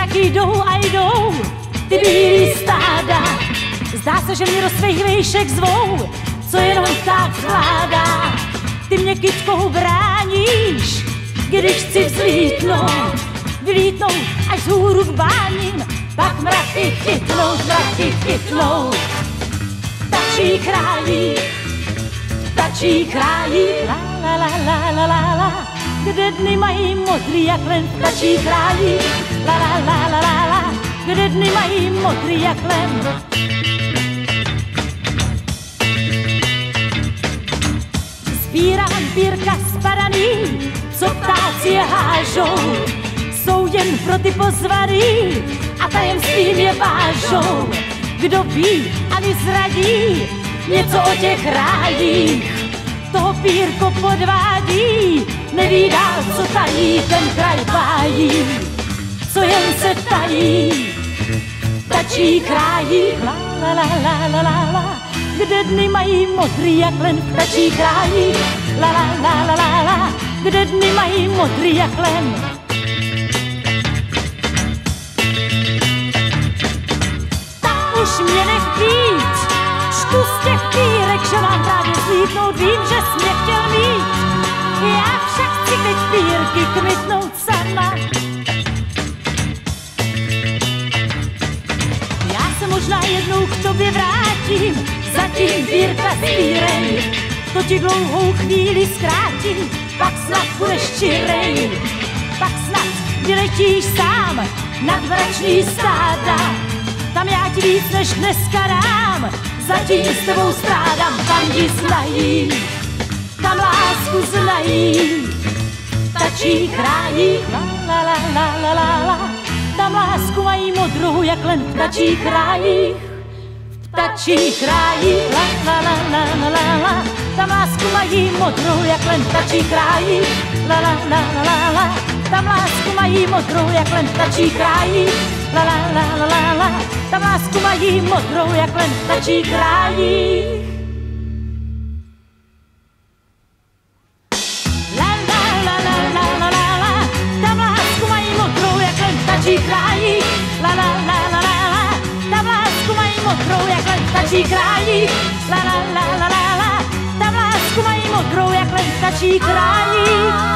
mraky jdou a jdou, ty bílý stáda. Zdá se, že mě do svých výšek zvou, co jenom tak zvládá. Ty mě kytkou bráníš, když chci vzlítnout, vylítnout až z hůru k báním, pak mraky chytnou, mraky chytnou. Tačí králí, tačí králí, la la la la la la la, kde dny mají modrý jak len tačí králí, la la la la la la, kde dny mají modrý jak len. Sbírám pírka spadaný, co ptáci je hážou, jsou jen pro ty pozvaný a tajemstvím je vážou. Kdo ví a mi zradí něco o těch rájích, toho pírko podvádí, neví dál, co tají ten kraj pájí, co jen se tají, tačí krájí, la la la la la la kde dny mají modrý jak len tačí krájí, la la la la la la, kde dny mají modrý jak len. Tak už mě nech čtu z těch pírek, že mám právě zlítnout, vím, že jsi mě chtěl mít. Jednou k tobě vrátím, zatím pírka spírej, to ti dlouhou chvíli zkrátím, pak snad budeš čirej, pak snad vyletíš sám nad vračný stáda. Tam já ti víc než dneska dám, zatím s tebou strádám, tam ti znají, tam lásku znají, tačí chrájí, la la la la la la, tam lásku mají modrou, jak len v tačích rájích, v tačích rájích, la la la la la la la, tam lásku mají modrou, jak len v tačích rájích, la la la la la la, tam lásku mají modrou, jak len v tačích rájích, la la la la la la, tam lásku mají modrou, jak len la la la la modrou, jak len v tačích rájích, la la la la la la, tam lásku mají modrou, jak len v tačích rájích.